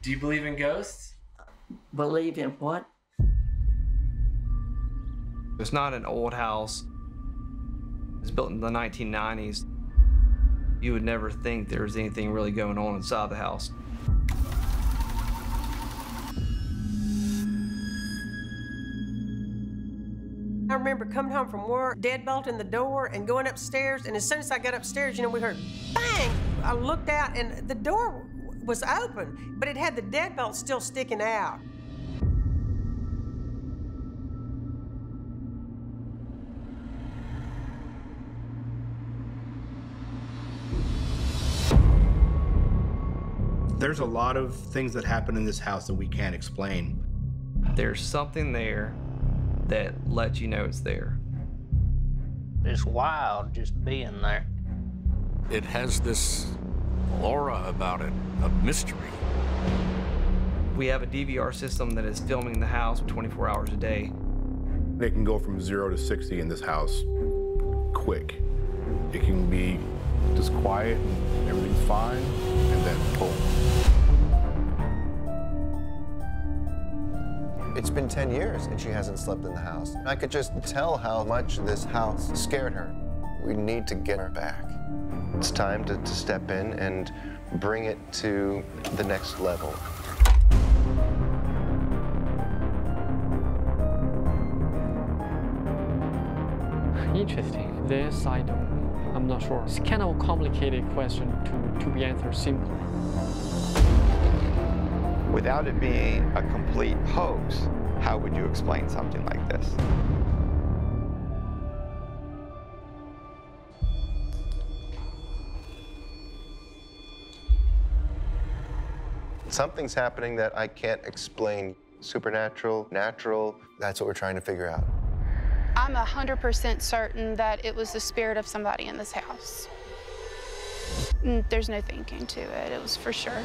Do you believe in ghosts? Believe in what? It's not an old house. It's built in the 1990s. You would never think there was anything really going on inside the house. I remember coming home from work, deadbolting the door and going upstairs. And as soon as I got upstairs, you know, we heard bang. I looked out and the door was open, but it had the deadbolt still sticking out. There's a lot of things that happen in this house that we can't explain. There's something there that lets you know it's there. It's wild just being there. It has this aura about it, a mystery. We have a DVR system that is filming the house 24 hours a day. It can go from zero to 60 in this house quick. It can be just quiet and everything's fine, and then boom. It's been 10 years and she hasn't slept in the house. I could just tell how much this house scared her. We need to get her back. It's time to, to step in and bring it to the next level. Interesting. This I don't. I'm not sure. It's kind of a complicated question to, to be answered simply. Without it being a complete hoax, how would you explain something like this? Something's happening that I can't explain. Supernatural, natural, that's what we're trying to figure out. I'm 100% certain that it was the spirit of somebody in this house. Mm, There's no thinking to it, it was for sure.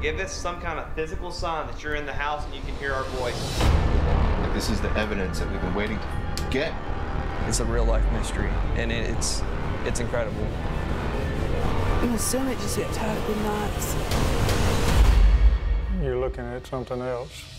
Give us some kind of physical sign that you're in the house and you can hear our voice. This is the evidence that we've been waiting to get. It's a real life mystery, and it's it's incredible. My stomach just got tight with knots. You're looking at something else.